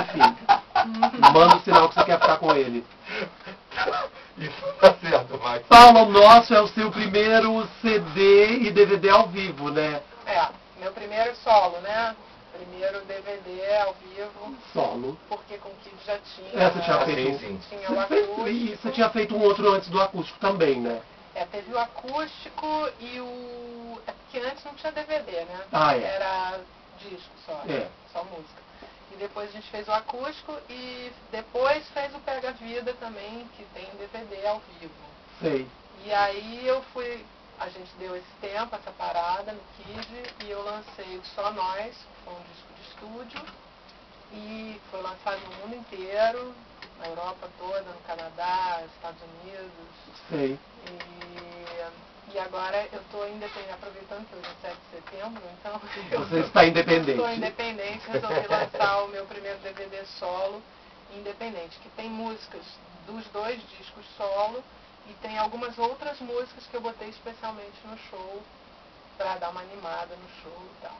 enfim. Manda o sinal que você quer ficar com ele. Isso tá certo, Max. Paulo Nosso é o seu primeiro CD e DVD ao vivo, né? É, meu primeiro solo, né? Primeiro DVD ao vivo, Solo. porque com o Kid já tinha. É, você tinha Ah, feito. sim, sim. Tinha o Você, fez- acústico. e você tinha feito um outro antes do acústico também, né? É, teve o acústico e o. É porque antes não tinha DVD, né? Ah, é. Era disco só. É. Só música. E depois a gente fez o acústico e depois fez o Pega Vida também, que tem DVD ao vivo. Sei. E aí eu fui. A gente deu esse tempo, essa parada no Kid, e eu lancei o Só Nós, que foi um disco de estúdio, e foi lançado no mundo inteiro, na Europa toda, no Canadá, Estados Unidos, Sei. e, e agora eu estou independente, aproveitando que hoje é 7 de setembro, então Você está independente. estou independente, resolvi lançar o meu primeiro DVD solo independente, que tem músicas dos dois discos solo e tem algumas outras músicas que eu botei especialmente no show para dar uma animada no show e tal.